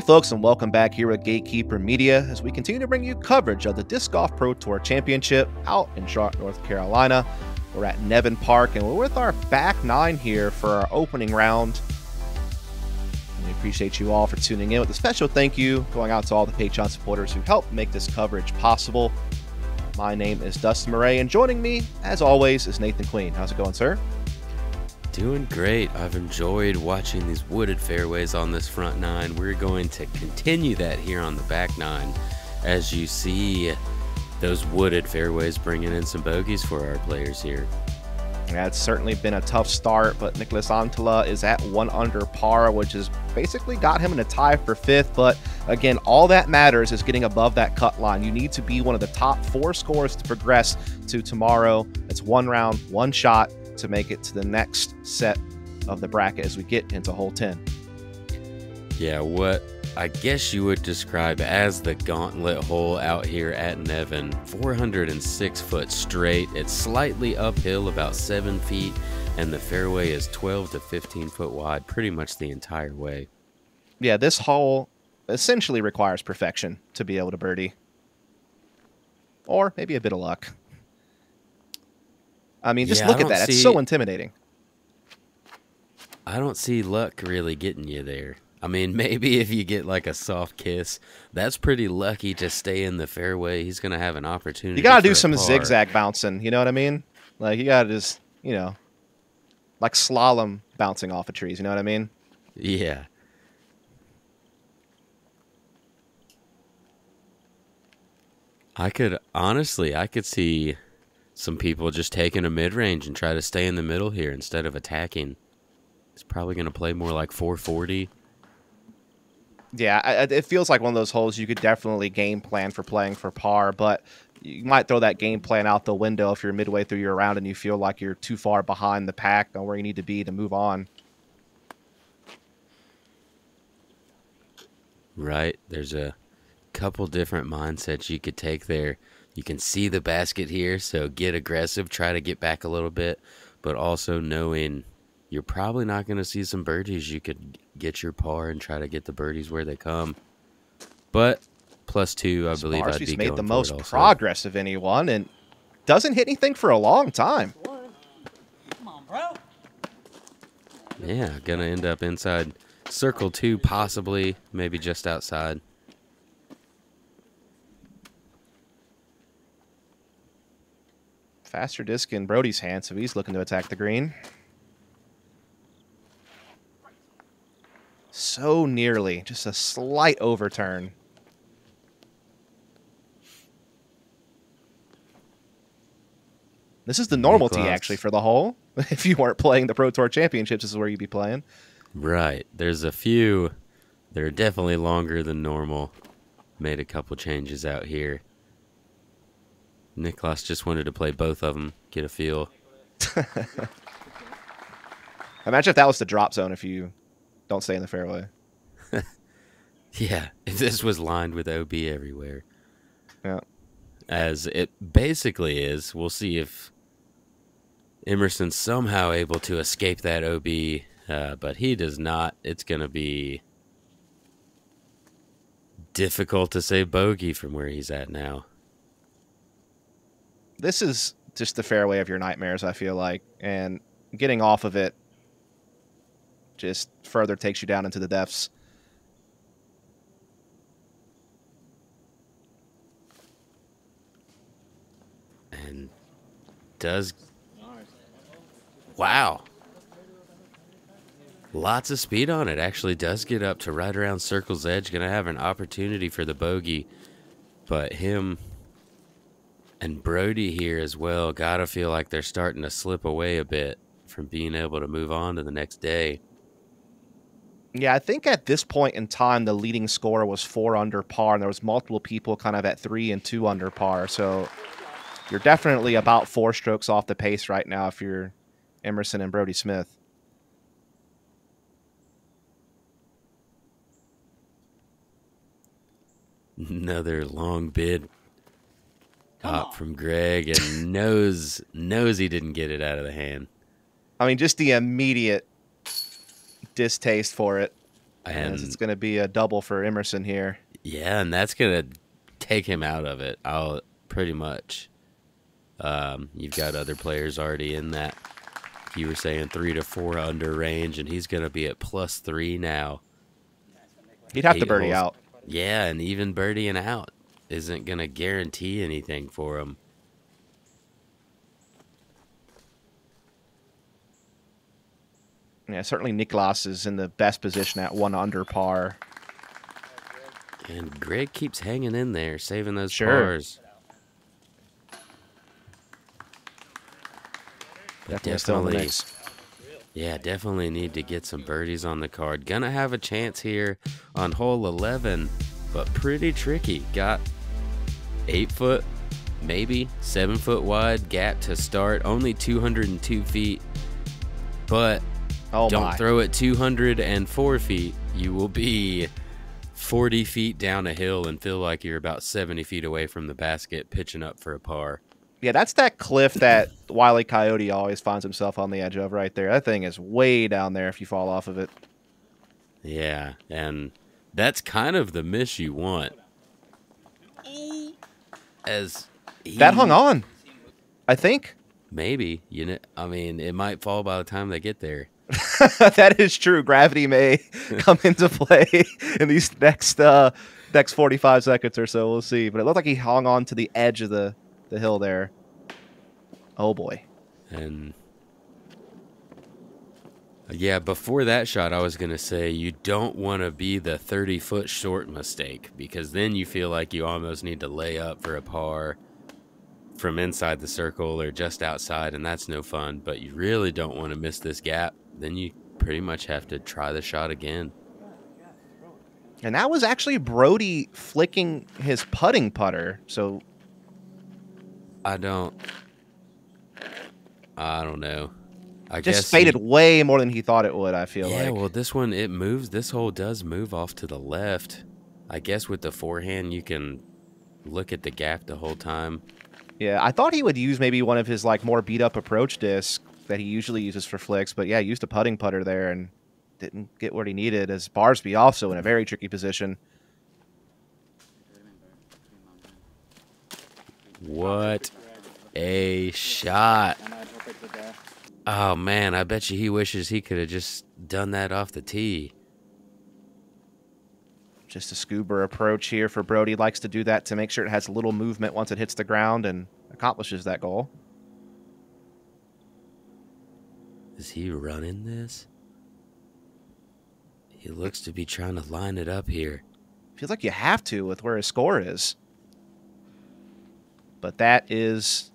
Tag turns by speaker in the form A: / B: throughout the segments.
A: Hey, folks, and welcome back here at Gatekeeper Media as we continue to bring you coverage of the Disc Golf Pro Tour Championship out in Charlotte, North Carolina. We're at Nevin Park, and we're with our back nine here for our opening round. And we appreciate you all for tuning in with a special thank you going out to all the Patreon supporters who helped make this coverage possible. My name is Dustin Murray, and joining me, as always, is Nathan Queen. How's it going, sir?
B: Doing great. I've enjoyed watching these wooded fairways on this front nine. We're going to continue that here on the back nine as you see those wooded fairways bringing in some bogeys for our players here.
A: Yeah, it's certainly been a tough start, but Nicholas Anttila is at one under par, which has basically got him in a tie for fifth. But again, all that matters is getting above that cut line. You need to be one of the top four scores to progress to tomorrow. It's one round, one shot to make it to the next set of the bracket as we get into hole 10.
B: Yeah, what I guess you would describe as the gauntlet hole out here at Nevin. 406 foot straight. It's slightly uphill, about 7 feet, and the fairway is 12 to 15 foot wide pretty much the entire way.
A: Yeah, this hole essentially requires perfection to be able to birdie. Or maybe a bit of luck. I mean, just
B: Yeah,
A: look at that. It's so intimidating.
B: I don't see luck really getting you there. I mean, maybe if you get like a soft kiss, that's pretty lucky to stay in the fairway. He's going to have an opportunity.
A: You got to do some zigzag bouncing. You know what I mean? Like, you got to just, you know, like slalom bouncing off of trees. You know what I mean?
B: Yeah. I could honestly, I could see some people just taking a mid range and try to stay in the middle here instead of attacking. He's probably going to play more like 440.
A: Yeah, it feels like one of those holes you could definitely game plan for playing for par, but you might throw that game plan out the window if you're midway through your round and you feel like you're too far behind the pack on where you need to be to move on.
B: Right. There's a couple different mindsets you could take there. You can see the basket here, so get aggressive, try to get back a little bit, but also knowing you're probably not going to see some birdies, you could get your par and try to get the birdies where they come. But plus two, I believe I'd be
A: made the most progress of anyone and doesn't hit anything for a long time.
C: Come on, bro.
B: Yeah, gonna end up inside circle two, possibly, maybe just outside.
A: Faster disc in Brodie's hand, so he's looking to attack the green. So nearly, just a slight overturn. This is the normal tee actually for the hole. If you weren't playing the Pro Tour Championships, this is where you'd be playing.
B: Right. There's a few. They're definitely longer than normal. Made a couple changes out here. Niklas just wanted to play both of them, get a feel.
A: Imagine if that was the drop zone if you don't stay in the fairway.
B: Yeah, if this was lined with OB everywhere,
A: Yeah.
B: as it basically is, we'll see if Emerson's somehow able to escape that OB, uh, but he does not. It's going to be difficult to say bogey from where he's at now.
A: This is just the fairway of your nightmares, I feel like. And getting off of it just further takes you down into the depths.
B: and does wow lots of speed on it actually does get up to right around circle's edge gonna have an opportunity for the bogey but him and brodie here as well gotta feel like they're starting to slip away a bit from being able to move on to the next day
A: Yeah, I think at this point in time, the leading score was four under par, and there was multiple people kind of at three and two under par. So you're definitely about four strokes off the pace right now if you're Emerson and Brodie Smith.
B: another long bid hop from gregg and knows knows he didn't get it out of the hand
A: I mean, just the immediate distaste for it. And
B: And
A: it's going to be a double for Emerson here.
B: yeah, and that's gonna take him out of it. I'll pretty much. Um, you've got other players already in that. You were saying three to four under range, and he's gonna be at plus three now.
A: He'd have to birdie
B: holes.
A: out.
B: Yeah, and even birdieing out isn't gonna guarantee anything for him.
A: Yeah, certainly Niklas is in the best position at one under par.
B: And Gregg keeps hanging in there, saving those
A: Sure.
B: pars. But
A: Definitely still in the
B: definitely,
A: mix.
B: yeah, definitely need to get some birdies on the card. Gonna have a chance here on hole 11, but pretty tricky. Got eight foot, maybe seven foot wide gap to start, only 202 feet. But
A: Oh
B: don't
A: my.
B: throw it 204 feet. You will be 40 feet down a hill and feel like you're about 70 feet away from the basket, pitching up for a par.
A: Yeah, that's that cliff that Wiley Coyote always finds himself on the edge of right there. That thing is way down there if you fall off of it.
B: Yeah, and that's kind of the miss you want. As he,
A: That hung on. I think.
B: Maybe you know. I mean, it might fall by the time they get there.
A: that is true. Gravity may come into play in these next uh, next 45 seconds or so. We'll see. But it looked like he hung on to the edge of the, the hill there. Oh boy.
B: And yeah, before that shot, I was going to say you don't want to be the 30 foot short mistake because then you feel like you almost need to lay up for a par from inside the circle or just outside, and that's no fun. But you really don't want to miss this gap. Then you pretty much have to try the shot again.
A: And that was actually Brodie flicking his putting putter. So
B: I don't. I don't know. I
A: just
B: guess
A: faded
B: he-
A: way more than he thought it would, I feel
B: Yeah,
A: like.
B: well, this one it moves. This hole does move off to the left. I guess with the forehand, you can look at the gap the whole time.
A: Yeah, I thought he would use maybe one of his like more beat up approach discs that he usually uses for flicks, but yeah, used a putting putter there and didn't get what he needed. As Barsby also in a very tricky position.
B: What a shot! Oh man, I bet you he wishes he could have just done that off the tee.
A: Just a scoober approach here for Brodie. Likes to do that to make sure it has a little movement once it hits the ground and accomplishes that goal.
B: Is he running this? He looks to be trying to line it up here.
A: Feels like you have to with where his score is. But that is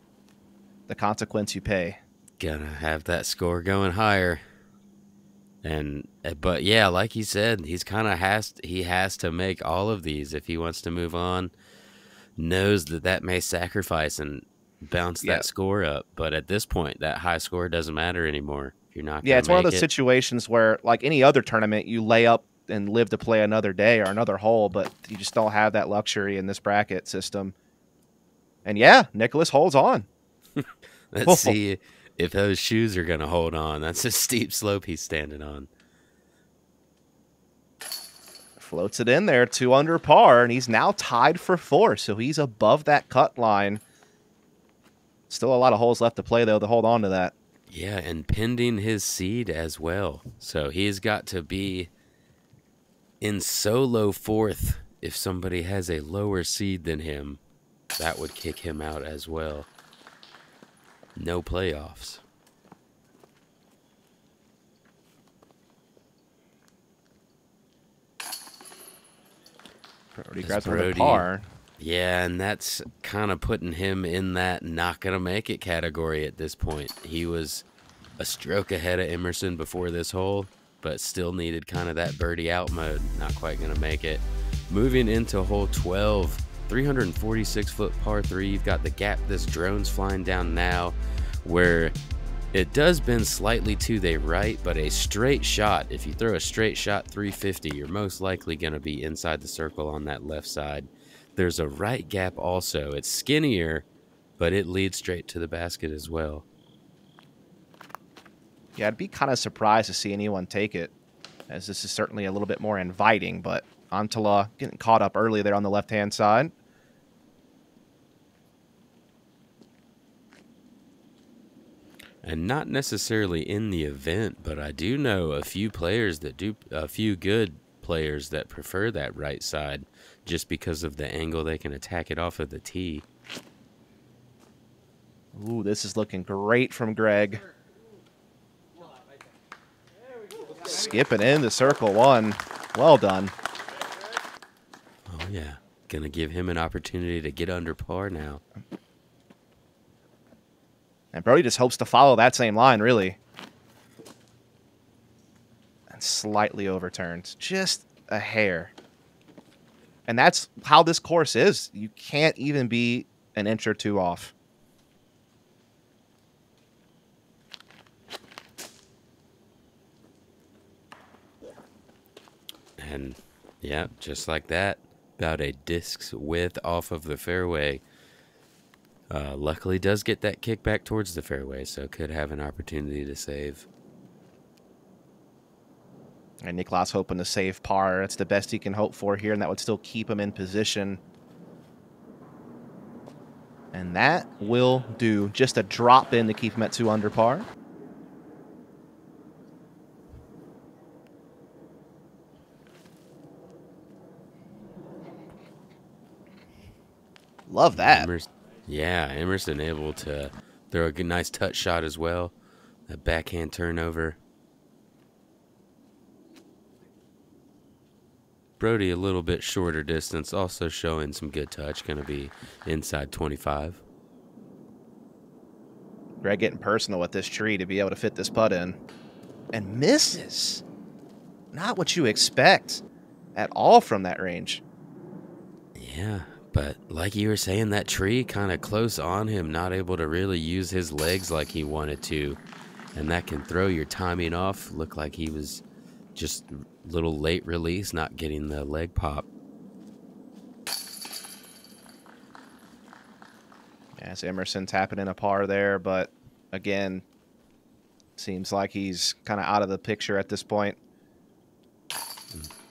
A: the consequence you pay.
B: Gonna have that score going higher. And uh, but yeah, like he said, he's kind of has he has to make all of these if he wants to move on. Knows that that may sacrifice and bounce
A: Yeah.
B: that score up, but at this point, that high score doesn't matter anymore. You're not,
A: Yeah, it's one of those
B: it.
A: situations where, like any other tournament, you lay up and live to play another day or another hole, but you just don't have that luxury in this bracket system. And yeah, Nicholas holds on.
B: Let's see if those shoes are gonna hold on. That's a steep slope he's standing on.
A: Floats it in there, two under par, and he's now tied for four, so he's above that cut line. Still a lot of holes left to play, though, to hold on to that.
B: Yeah, and pending his seed as well. So he's got to be in solo fourth. If somebody has a lower seed than him, that would kick him out as well. No playoffs.
A: Brodie another
B: Brodie-
A: par.
B: Yeah, and that's kind of putting him in that not going to make it category at this point. He was a stroke ahead of Emerson before this hole, but still needed kind of that birdie out mode. Not quite going to make it. Moving into hole 12, 346 foot par 3. You've got the gap. This drone's flying down now, where it does bend slightly to the right, but a straight shot, if you throw a straight shot 350, you're most likely going to be inside the circle on that left side. There's a right gap also. It's skinnier, but it leads straight to the basket as well.
A: Yeah, I'd be kind of surprised to see anyone take it. as this is certainly a little bit more inviting, but Anttila getting caught up early there on the left-hand side.
B: and not necessarily in the event, but I do know a few players that do a few good players that prefer that right side just because of the angle they can attack it off of the tee.
A: Ooh, this is looking great from Gregg. Skipping into circle one. Well done.
B: Yeah, gonna give him an opportunity to get under par now.
A: And Brodie just hopes to follow that same line, really. And slightly overturned. Just a hair. And that's how this course is. You can't even be an inch or two off.
B: And yeah, just like that, about a disc's width off of the fairway. Uh, luckily, does get that kick back towards the fairway, so could have an opportunity to save.
A: And Niklas hoping to save par. It's the best he can hope for here, and that would still keep him in position. And that will do. Just a drop in to keep him at two under par. Love that.
B: Emerson, yeah, Emerson able to throw a good, nice touch shot as well. That backhand turnover. Brodie a little bit shorter distance, also showing some good touch. Going to be inside 25.
A: Gregg getting personal with this tree to be able to fit this putt in. And misses. Not what you expect at all from that range.
B: Yeah, but like you were saying, that tree kind of close on him, not able to really use his legs like he wanted to. And that can throw your timing off. Look like he was just a little late release, not getting the leg pop.
A: As Emerson tapping in a par there, but again, seems like he's kind of out of the picture at this point.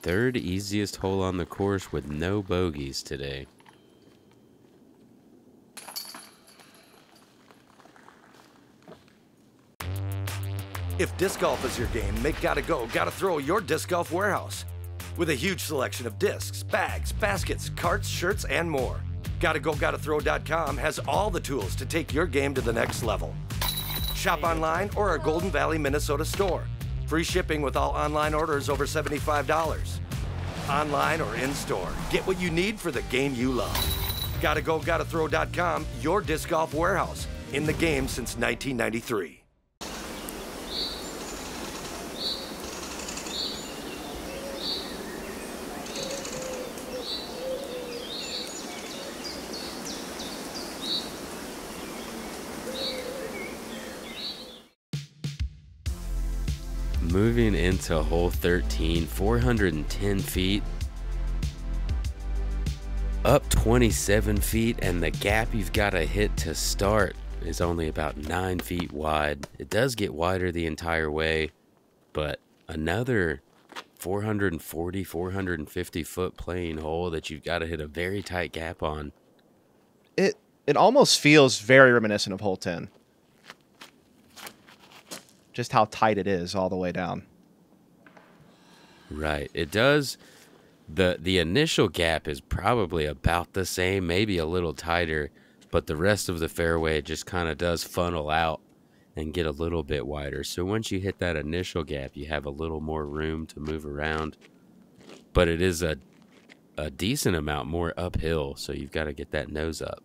B: Third easiest hole on the course with no bogeys today.
D: If disc golf is your game, make Gotta Go, Gotta Throw your disc golf warehouse. With a huge selection of discs, bags, baskets, carts, shirts, and more. Gotta Go, Gotta Throw.com has all the tools to take your game to the next level. Shop online or our Golden Valley, Minnesota store. Free shipping with all online orders over $75. Online or in store, get what you need for the game you love. Gotta Go, Gotta Throw.com, your disc golf warehouse. In the game since 1993.
B: Moving into hole 13, 410 feet. Up 27 feet, and the gap you've got to hit to start is only about 9 feet wide. It does get wider the entire way, but another 440, 450 foot playing hole that you've got to hit a very tight gap on.
A: It it almost feels very reminiscent of hole 10. Just how tight it is all the way down.
B: Right. It does the the initial gap is probably about the same, maybe a little tighter, but the rest of the fairway just kind of does funnel out and get a little bit wider. So once you hit that initial gap, you have a little more room to move around. But it is a a decent amount more uphill, so you've got to get that nose up.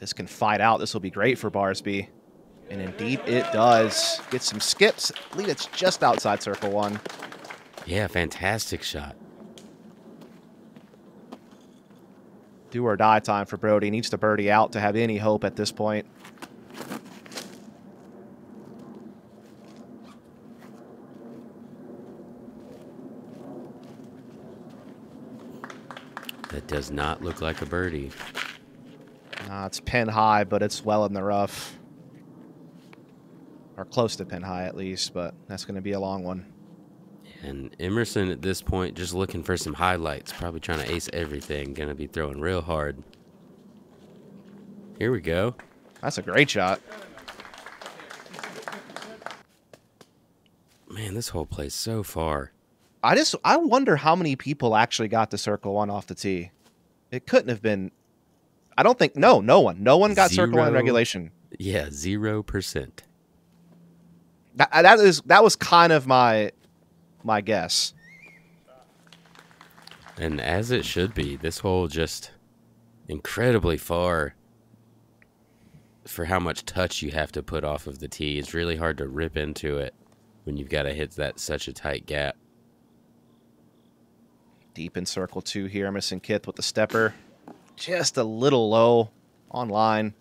A: This can fight out. This will be great for Barsby. And indeed it does. Get some skips. I believe it's just outside circle one.
B: Yeah, fantastic shot.
A: Do or die time for Brodie. Needs to birdie out to have any hope at this point.
B: That does not look like a birdie.
A: Uh, it's pin high, but it's well in the rough. or close to pin high at least, but that's going to be a long one.
B: And Emerson at this point just looking for some highlights, probably trying to ace everything, gonna be throwing real hard. Here we go.
A: That's a great shot.
B: Man, this whole place so far.
A: I just I wonder how many people actually got to circle one off the tee. It couldn't have been. I don't think no, no one, no one got circle one in regulation.
B: Yeah, zero percent.
A: That uh, that is that was kind of my my guess.
B: And as it should be, this hole just incredibly far for how much touch you have to put off of the tee. It's really hard to rip into it when you've got to hit that such a tight gap.
A: Deep in circle two here, I'm missing Keith with the stepper, just a little low on line.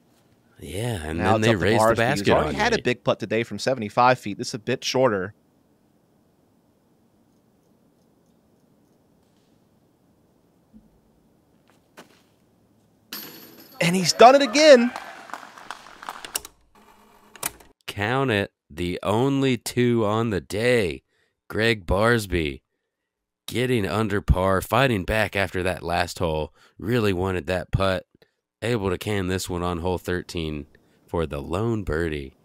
B: Yeah, and
A: now
B: then they raised the basket
A: already
B: on
A: had a big putt today from 75 feet. This is a bit shorter. And he's done it again.
B: Count it. The only two on the day. Gregg Barsby getting under par, fighting back after that last hole. Really wanted that putt. Able to can this one on hole 13 for the lone birdie.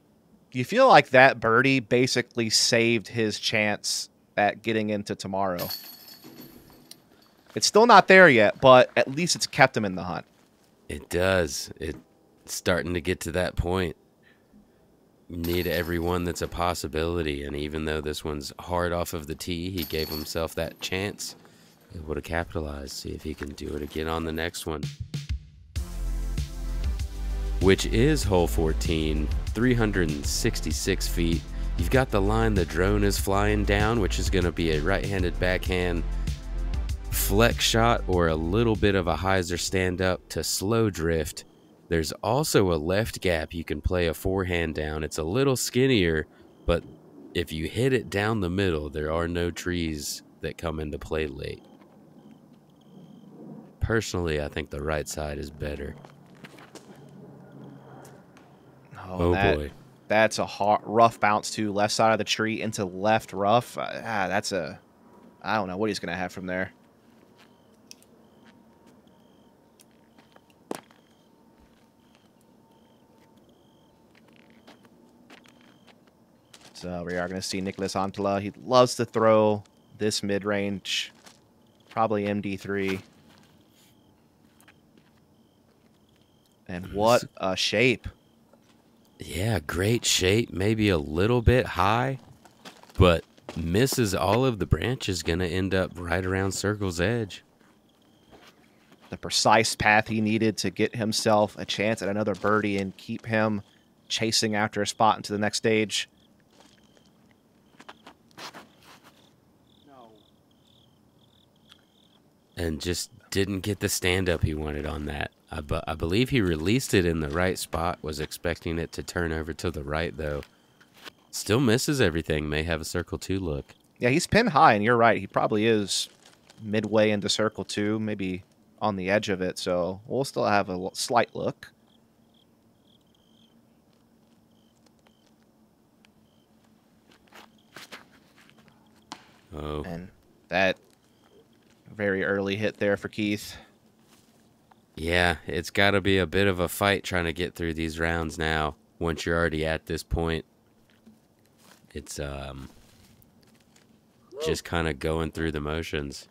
A: You feel like that birdie basically saved his chance at getting into tomorrow? It's still not there yet, but at least it's kept him in the hunt.
B: It does. It's starting to get to that point. Need everyone that's a possibility, and even though this one's hard off of the tee, he gave himself that chance. Able to capitalize. See if he can do it again on the next one. Which is hole 14, 366 feet. You've got the line the drone is flying down, which is going to be a right handed backhand flex shot or a little bit of a hyzer stand up to slow drift. There's also a left gap you can play a forehand down. It's a little skinnier, but if you hit it down the middle, there are no trees that come into play late. Personally, I think the right side is better. Oh,
A: that-
B: boy.
A: That's a hard, rough bounce to left side of the tree into left rough. Uh, ah, that's a. I don't know what he's going to have from there. So we are going to see Nicholas Anttila. He loves to throw this mid range, probably MD3. And hmm, what a shape.
B: Yeah, great shape, maybe a little bit high, but misses all of the branches, gonna end up right around circle's edge.
A: the precise path he needed to get himself a chance at another birdie and keep him chasing after a spot into the next stage.
B: And just didn't get the stand up he wanted on that. I, bu- I believe he released it in the right spot, was expecting it to turn over to the right, though. Still misses everything, may have a circle two look.
A: Yeah, he's pinned high, and you're right. He probably is midway into circle two, maybe on the edge of it. So we'll still have a slight look.
B: Oh,
A: And that very early hit there for Keith.
B: yeah, it's got to be a bit of a fight trying to get through these rounds now. Once you're already at this point, it's um just kind of going through the motions.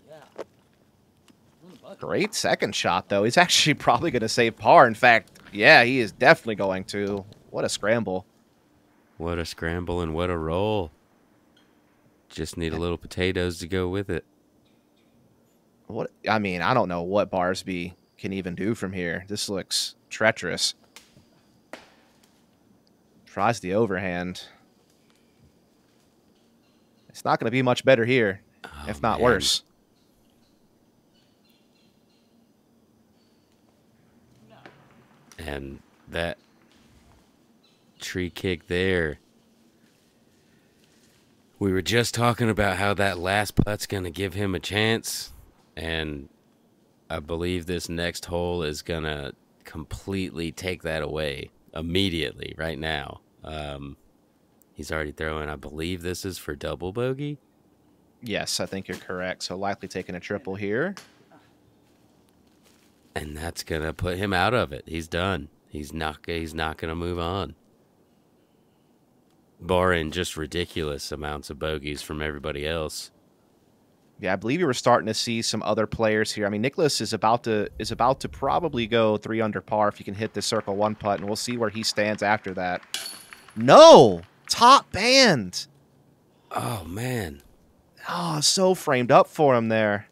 A: Great second shot, though. He's actually probably going to save par. In fact, yeah, he is definitely going to. What a scramble.
B: What a scramble and what a roll. Just need a little potatoes to go with it.
A: What I mean, I don't know what Barsby can even do from here. This looks treacherous. Tries the overhand. It's not going to be much better here,
B: Oh,
A: if not
B: man.
A: worse.
B: And that tree kick there. We were just talking about how that last putt's going to give him a chance. And I believe this next hole is going to completely take that away immediately, right now. Um, He's already throwing. I believe this is for double bogey.
A: Yes, I think you're correct. So likely taking a triple here.
B: And that's gonna put him out of it. He's done. He's not. He's not gonna move on. Barring just ridiculous amounts of bogeys from everybody else.
A: Yeah, I believe you were starting to see some other players here. I mean, Nicholas is about to is about to probably go three under par if he can hit this circle one putt, and we'll see where he stands after that. No, top band.
B: Oh man.
A: Oh, so framed up for him there.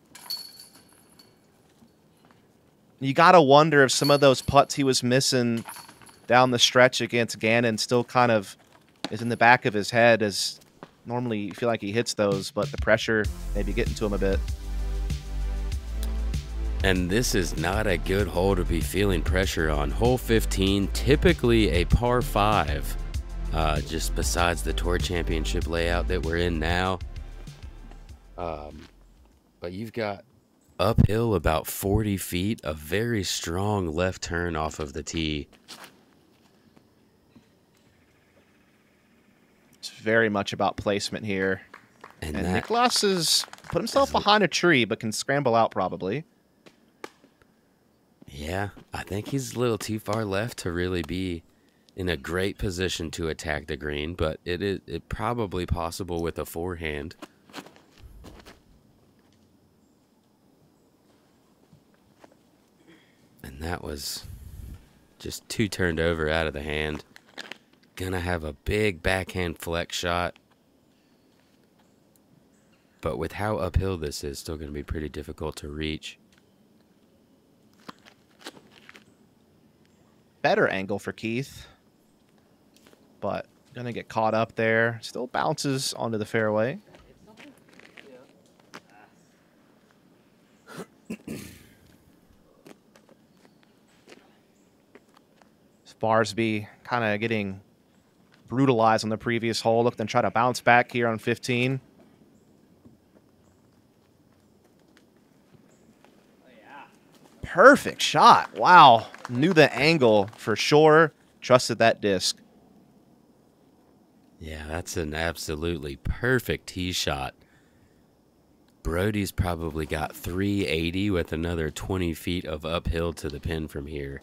A: You got to wonder if some of those putts he was missing down the stretch against Gannon still kind of is in the back of his head as normally you feel like he hits those, but the pressure maybe getting to him a bit.
B: And this is not a good hole to be feeling pressure on. Hole 15, typically a par 5, uh, just besides the Tour Championship layout that we're in now. Um, but you've got uphill about 40 feet, a very strong left turn off of the tee.
A: Very much about placement here.
B: And,
A: And
B: that,
A: Nicholas has put himself behind a tree, but can scramble out probably.
B: yeah, I think he's a little too far left to really be in a great position to attack the green, but it is it probably possible with a forehand. And that was just too turned over out of the hand. Gonna have a big backhand flex shot. But with how uphill this is, still gonna be pretty difficult to reach.
A: Better angle for Keith. But gonna get caught up there. Still bounces onto the fairway. Barsby kind of getting brutalized on the previous hole. Look, then try to bounce back here on 15. Perfect shot. Wow. Knew the angle for sure. Trusted that disc.
B: Yeah, that's an absolutely perfect tee shot. Brodie's probably got 380 with another 20 feet of uphill to the pin from here.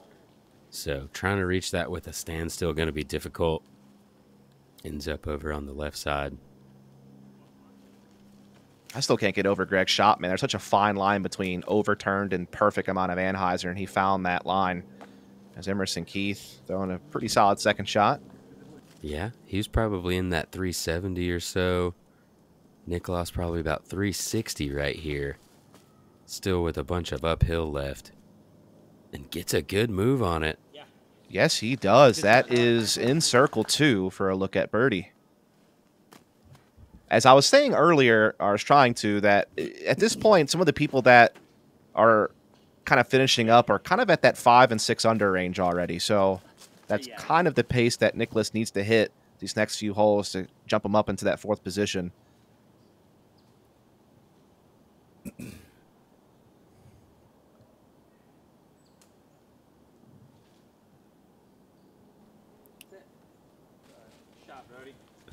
B: So trying to reach that with a standstill going to be difficult. Ends up over on the left side.
A: I still can't get over Gregg's shot, man. There's such a fine line between overturned and perfect amount of anhyzer, and he found that line. As Emerson Keith throwing a pretty solid second shot.
B: Yeah, he was probably in that 370 or so. Nicholas probably about 360 right here. Still with a bunch of uphill left. And gets a good move on it.
A: Yes, he does. That is in circle two for a look at birdie. As I was saying earlier, I was trying to, that at this point, some of the people that are kind of finishing up are kind of at that five and six under range already. So that's kind of the pace that Nicholas needs to hit these next few holes to jump him up into that fourth position.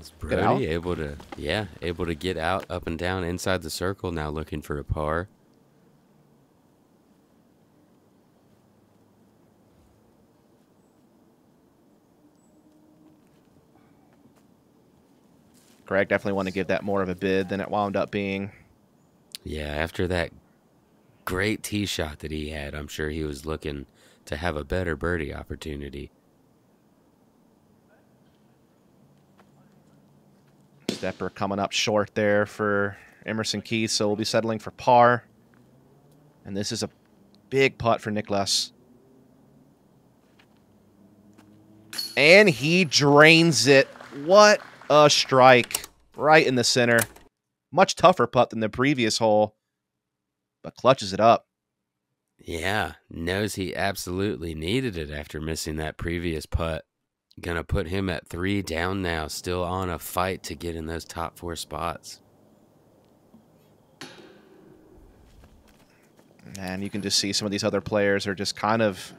B: Is
A: Get out?
B: Brodie able to, yeah, able to get out, up and down inside the circle now looking for a par.
A: Gregg definitely want to give that more of a bid than it wound up being.
B: Yeah, after that great tee shot that he had, I'm sure he was looking to have a better birdie opportunity.
A: Stepper coming up short there for Emerson Keith, so we'll be settling for par. And this is a big putt for Nicholas. And he drains it. What a strike. Right in the center. Much tougher putt than the previous hole, but clutches it up.
B: Yeah, knows he absolutely needed it after missing that previous putt. Gonna put him at three down now, still on a fight to get in those top four spots.
A: And you can just see some of these other players are just kind of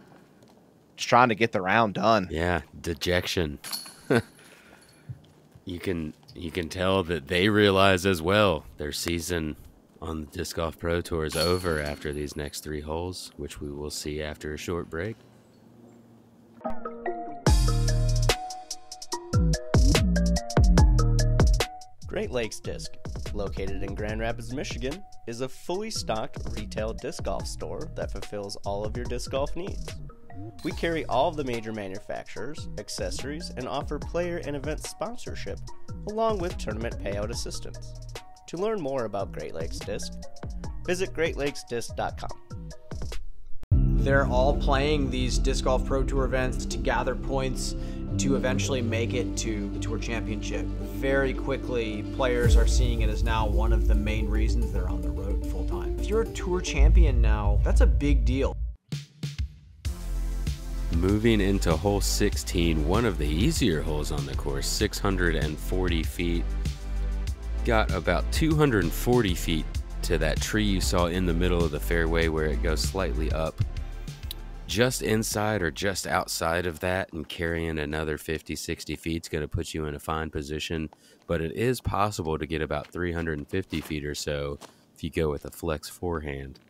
A: just trying to get the round done.
B: Yeah, dejection. You can you can tell that they realize as well their season on the Disc Golf Pro Tour is over after these next three holes, which we will see after a short break.
E: Great Lakes Disc, located in Grand Rapids, Michigan, is a fully stocked retail disc golf store that fulfills all of your disc golf needs. We carry all of the major manufacturers, accessories, and offer player and event sponsorship, along with tournament payout assistance. To learn more about Great Lakes Disc, visit greatlakesdisc.com.
F: They're all playing these Disc Golf Pro Tour events to gather points to eventually make it to the Tour Championship. Very quickly, players are seeing it as now one of the main reasons they're on the road full time. If you're a Tour champion now, that's a big deal.
B: Moving into hole 16, one of the easier holes on the course, 640 feet. Got about 240 feet to that tree you saw in the middle of the fairway where it goes slightly up. Just inside or just outside of that, and carrying another 50 60 feet is going to put you in a fine position. But it is possible to get about 350 feet or so if you go with a flex forehand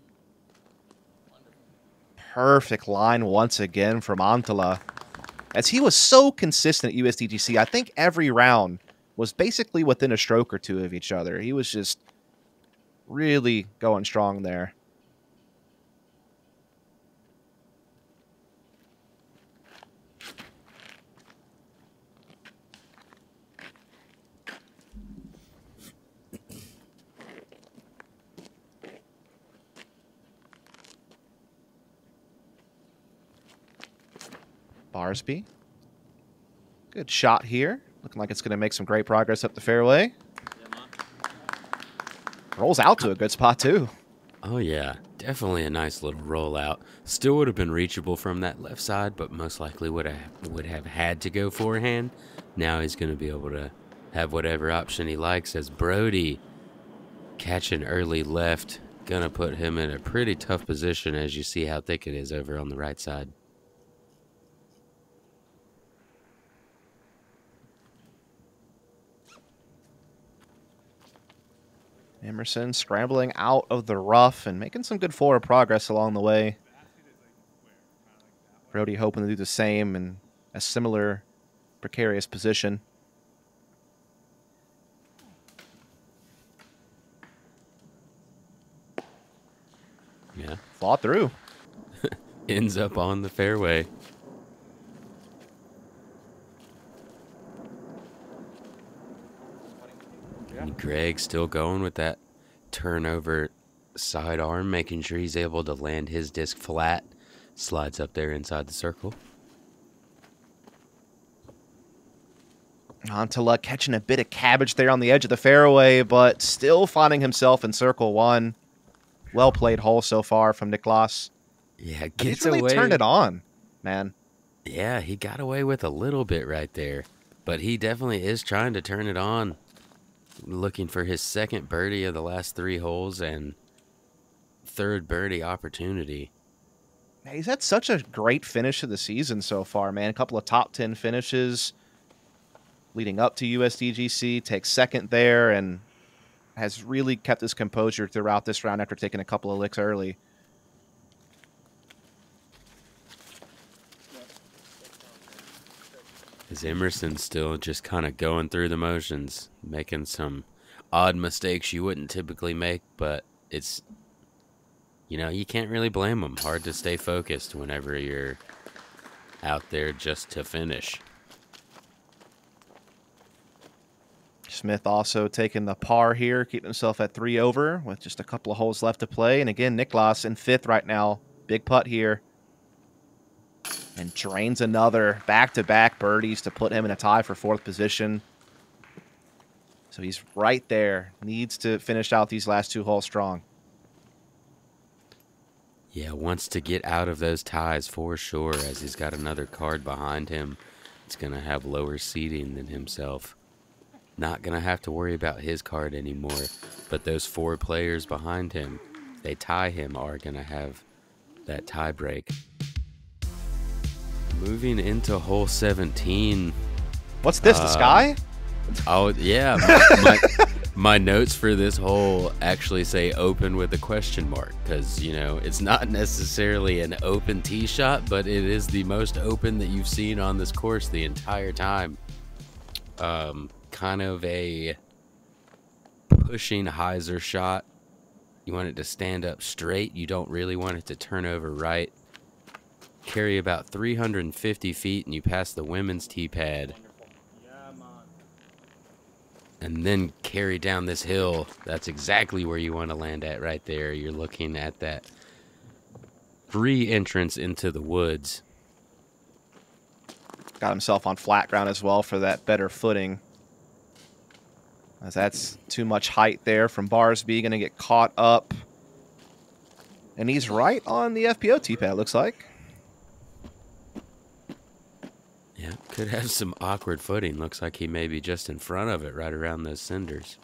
A: perfect line once again from Anttila. As he was so consistent at USDGC, I think every round was basically within a stroke or two of each other. He was just really going strong there. Barsby. Good shot here. Looking like it's going to make some great progress up the fairway. Rolls out to a good spot, too.
B: Oh, yeah. Definitely a nice little rollout. Still would have been reachable from that left side, but most likely would have, would have had to go forehand. Now he's going to be able to have whatever option he likes as Brodie catching early left. Gonna put him in a pretty tough position as you see how thick it is over on the right side.
A: Emerson scrambling out of the rough and making some good forward progress along the way. Brodie hoping to do the same in a similar precarious position.
B: Yeah.
A: Fought through.
B: Ends up on the fairway. And Gregg still going with that turnover sidearm, making sure he's able to land his disc flat. Slides up there inside the circle.
A: Anttila catching a bit of cabbage there on the edge of the fairway, but still finding himself in circle one. Well played hole so far from Niklas.
B: Yeah, gets
A: really
B: away.
A: turned it on, man.
B: Yeah, he got away with a little bit right there, but he definitely is trying to turn it on. Looking for his second birdie of the last three holes and third birdie opportunity.
A: He's had such a great finish of the season so far, man. A couple of top 10 finishes leading up to USDGC, takes second there, and has really kept his composure throughout this round after taking a couple of licks early.
B: Is Emerson still just kind of going through the motions, making some odd mistakes you wouldn't typically make, but it's, you know, you can't really blame him. Hard to stay focused whenever you're out there just to finish.
A: Smith also taking the par here, keeping himself at three over with just a couple of holes left to play. And again, Niklas in fifth right now. Big putt here. And drains another back to back birdies to put him in a tie for fourth position. So he's right there. Needs to finish out these last two holes strong.
B: Yeah, wants to get out of those ties for sure, as he's got another card behind him. It's going to have lower seating than himself. Not going to have to worry about his card anymore. But those four players behind him, they tie him, are going to have that tie break. Moving into hole 17.
A: What's this? the
B: Um,
A: sky?
B: Oh yeah, my, my, my notes for this hole actually say open with a question mark because you know it's not necessarily an open tee shot, but it is the most open that you've seen on this course the entire time. Um, kind of a pushing hyzer shot. You want it to stand up straight. You don't really want it to turn over right. Carry about 350 feet, and you pass the women's tee pad and then carry down this hill. That's exactly where you want to land at right there. You're looking at that free entrance into the woods.
A: Got himself on flat ground as well for that better footing. As that's too much height there from Barsby. Going to get caught up. And he's right on the FPO T-pad, looks like.
B: Yeah, could have some awkward footing. Looks like he may be just in front of it, right around those cinders.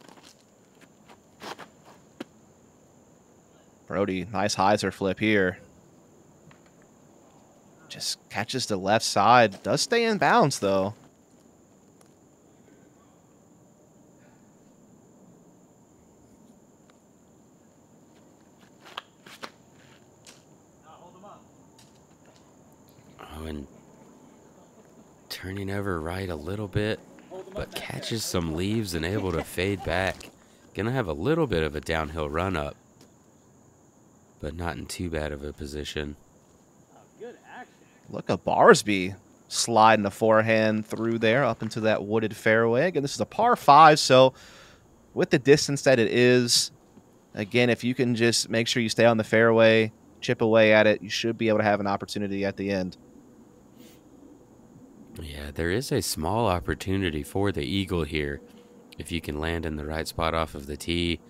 A: Brodie, nice hyzer flip here. Just catches the left side. Does stay in bounds, though.
B: Oh, and turning over right a little bit, but catches some leaves and able to fade back. Gonna have a little bit of a downhill run up, but not in too bad of a position.
A: Look at Barsby sliding the forehand through there up into that wooded fairway. Again, this is a par five, so with the distance that it is, again, if you can just make sure you stay on the fairway, chip away at it, you should be able to have an opportunity at the end.
B: Yeah, there is a small opportunity for the eagle here if you can land in the right spot off of the tee.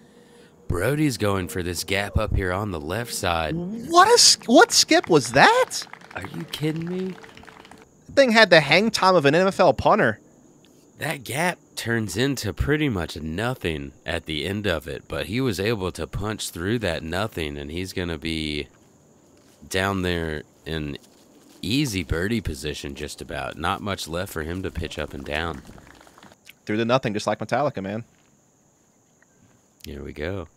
B: Brodie's going for this gap up here on the left side.
A: What a what skip was that?
B: Are you kidding me?
A: That thing had the hang time of an NFL punter.
B: That gap turns into pretty much nothing at the end of it, but he was able to punch through that nothing, and he's going to be down there in easy birdie position, just about. Not much left for him to pitch up and down.
A: Through the nothing, just like Metallica, man.
B: Here we go.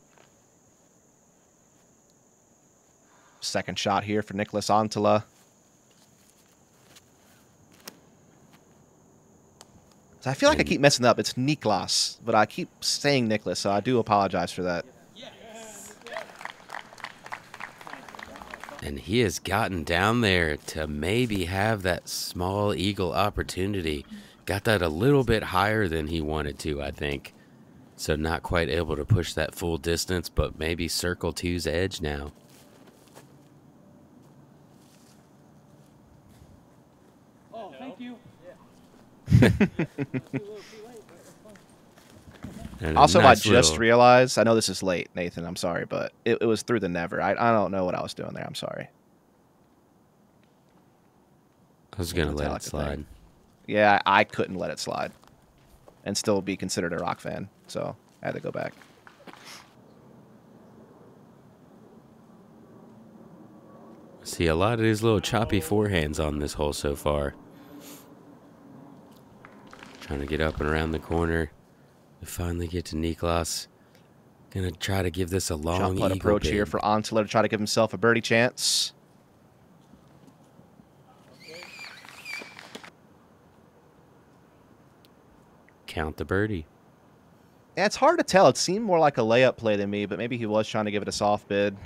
A: Second shot here for Nicholas Anttila. So I feel like I keep messing up. It's Niklas, but I keep saying Nicholas, so I do apologize for that.
B: And he has gotten down there to maybe have that small eagle opportunity. Got that a little bit higher than he wanted to, I think. So not quite able to push that full distance, but maybe circle two's edge now.
C: Oh, thank you.
B: And
A: Also,
B: nice
A: I just
B: little-
A: realized, I know this is late, Nathan, I'm sorry, but it, it was through the never. I, I don't know what I was doing there. I'm sorry.
B: I was gonna let it slide.
A: Yeah, I, I couldn't let it slide and still be considered a rock fan, so I had to go back.
B: See a lot of these little choppy forehands on this hole so far. Trying to get up and around the corner. We finally get to Niklas. Gonna try to give this a long
A: Shot putt
B: eagle
A: approach here for Anttila to try to give himself a birdie chance.
B: Count the birdie.
A: Yeah, it's hard to tell. It seemed more like a layup play to me, but maybe he was trying to give it a soft bid.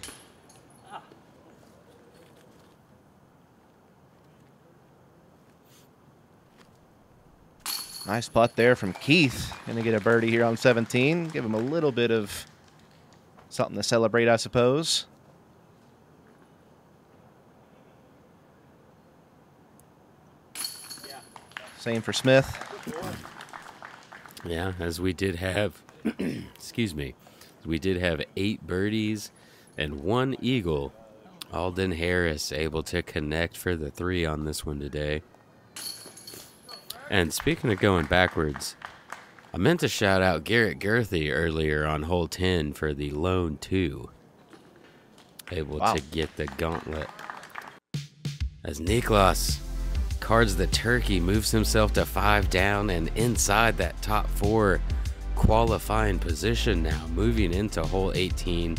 A: Nice putt there from Keith. Gonna get a birdie here on 17. Give him a little bit of something to celebrate, I suppose. Same for Smith.
B: Yeah, as we did have, excuse me, we did have eight birdies and one eagle. Alden Harris able to connect for the three on this one today. And speaking of going backwards, I meant to shout out Garrett Gurthie earlier on hole 10 for the lone two. Able
A: Wow.
B: to get the gauntlet. As Niklas cards the turkey, moves himself to five down and inside that top four qualifying position now, moving into hole 18,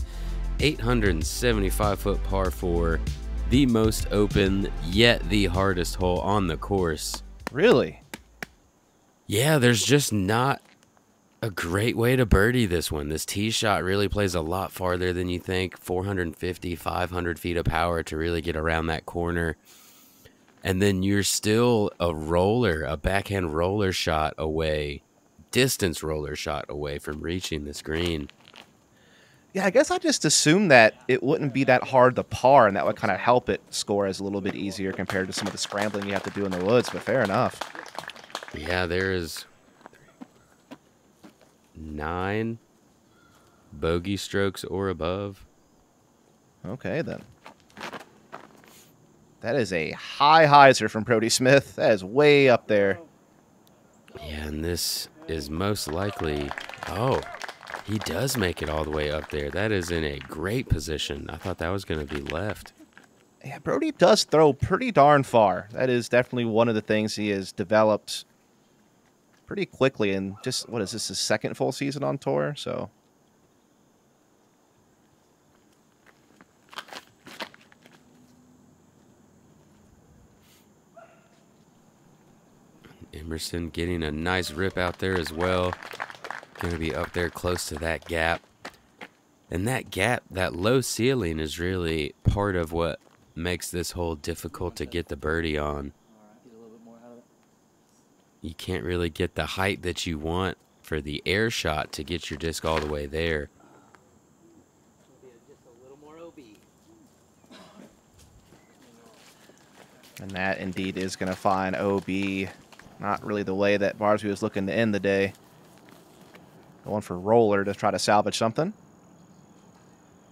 B: 875 foot par four, the most open yet the hardest hole on the course.
A: Really?
B: Yeah, there's just not a great way to birdie this one. This tee shot really plays a lot farther than you think 450, 500 feet of power to really get around that corner. And then you're still a roller, a backhand roller shot away, distance roller shot away from reaching this green.
A: Yeah, I guess I just assumed that it wouldn't be that hard to par, and that would kind of help it score as a little bit easier compared to some of the scrambling you have to do in the woods. But fair enough.
B: Yeah, there is nine bogey strokes or above.
A: Okay, then. That is a high hyzer from Brodie Smith. That is way up there.
B: Yeah, and this is most likely. Oh, he does make it all the way up there. That is in a great position. I thought that was going to be left.
A: Yeah, Brodie does throw pretty darn far. That is definitely one of the things he has developed pretty quickly. And just, what is this, his second full season on tour? So
B: Emerson getting a nice rip out there as well. Going to be up there close to that gap. And that gap, that low ceiling is really part of what makes this hole difficult to get the birdie on. You can't really get the height that you want for the air shot to get your disc all the way there.
A: And that indeed is going to find OB. Not really the way that Barsby was looking to end the day. Going for roller to try to salvage something.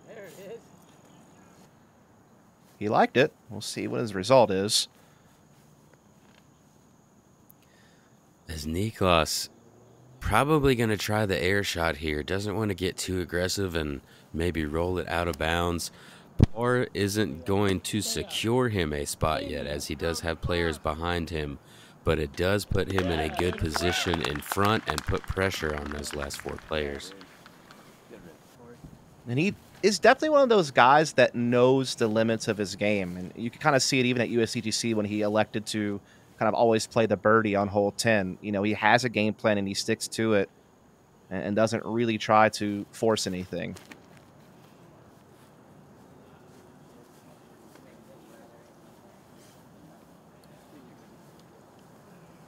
C: There it is.
A: He liked it. We'll see what his result is.
B: As Niklas probably going to try the air shot here. Doesn't want to get too aggressive and maybe roll it out of bounds. Par isn't going to secure him a spot yet, as he does have players behind him, but it does put him in a good position in front and put pressure on those last four players.
A: And he is definitely one of those guys that knows the limits of his game. And you can kind of see it even at USDGC when he elected to kind of always play the birdie on hole 10. You know, he has a game plan and he sticks to it and, and doesn't really try to force anything.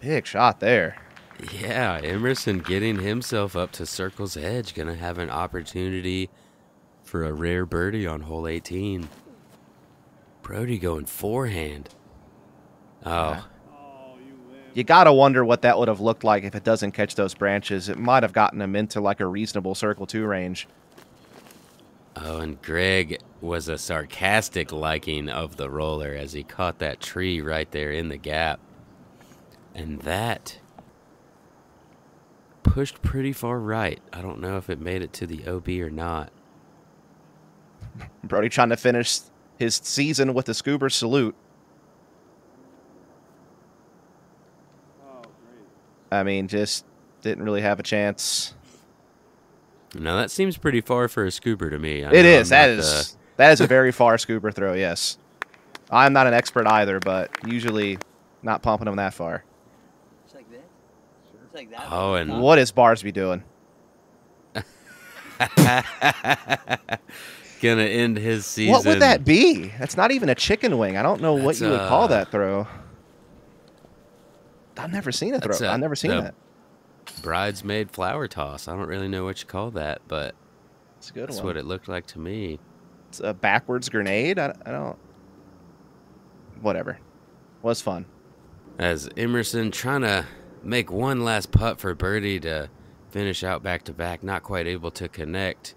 A: Big shot there.
B: Yeah, Emerson getting himself up to Circle's Edge, gonna have an opportunity for a rare birdie on hole 18. Brodie going forehand. Oh,
A: You got to wonder what that would have looked like if it doesn't catch those branches. It might have gotten him into like a reasonable circle 2 range.
B: oh, and Gregg was a sarcastic liking of the roller as he caught that tree right there in the gap. And that pushed pretty far right. I don't know if it made it to the OB or not.
A: Brodie trying to finish his season with the scoober salute. I mean, just didn't really have a chance.
B: Now that seems pretty far for a scoober to me. I
A: It is. That is that is a very far scoober throw. Yes, I'm not an expert either, but usually not pumping them that far.
G: It's like this. It's like that.
B: Oh, and
A: What is Barsby doing?
B: gonna end his season.
A: What would that be? That's not even a chicken wing. I don't know what
B: That's,
A: you would call
B: uh,
A: that throw. I've never seen a throw.
B: Uh,
A: I've never seen that.
B: Bridesmaid flower toss. I don't really know what you call that, but
A: It's a good
B: that's
A: one.
B: what it looked like to me.
A: It's a backwards grenade. I, I don't. Whatever. Was fun.
B: As Emerson trying to make one last putt for birdie to finish out back to back, not quite able to connect.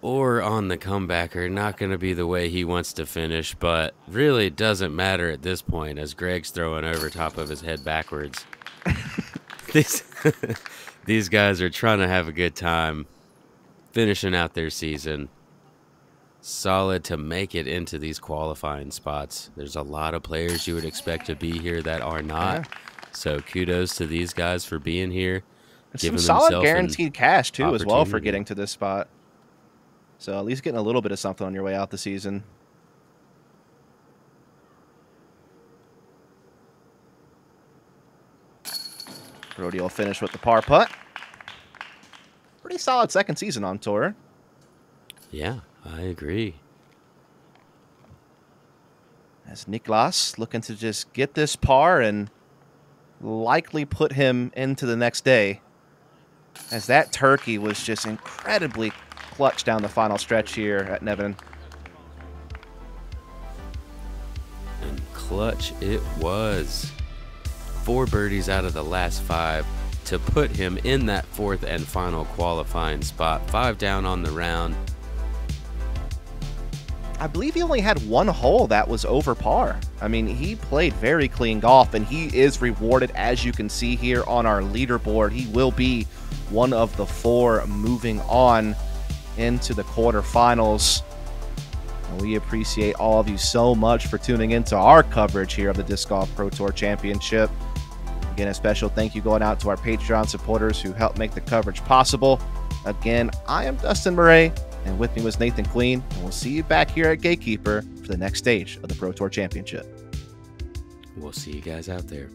B: Or on the comebacker, not going to be the way he wants to finish, but really doesn't matter at this point as Gregg's throwing over top of his head backwards. these, these guys are trying to have a good time finishing out their season. solid to make it into these qualifying spots. There's a lot of players you would expect to be here that are not. So kudos to these guys for being here.
A: Some solid guaranteed cash too, as well, for getting to this spot. So at least getting a little bit of something on your way out the season. Brodie will finish with the par putt. Pretty solid second season on tour.
B: Yeah, I agree.
A: As Niklas looking to just get this par and likely put him into the next day. As that turkey was just incredibly clutch down the final stretch here at Nevin.
B: And clutch it was. Four birdies out of the last five to put him in that fourth and final qualifying spot. Five down on the round.
A: I believe he only had one hole that was over par. I mean, he played very clean golf, and he is rewarded, as you can see here on our leaderboard. He will be one of the four moving on into the quarterfinals. And we appreciate all of you so much for tuning into our coverage here of the Disc Golf Pro Tour Championship. Again, a special thank you going out to our Patreon supporters who helped make the coverage possible. Again, I am Dustin Murray, and with me was Nathan Queen, and we'll see you back here at Gatekeeper for the next stage of the Pro Tour Championship.
B: We'll see you guys out there.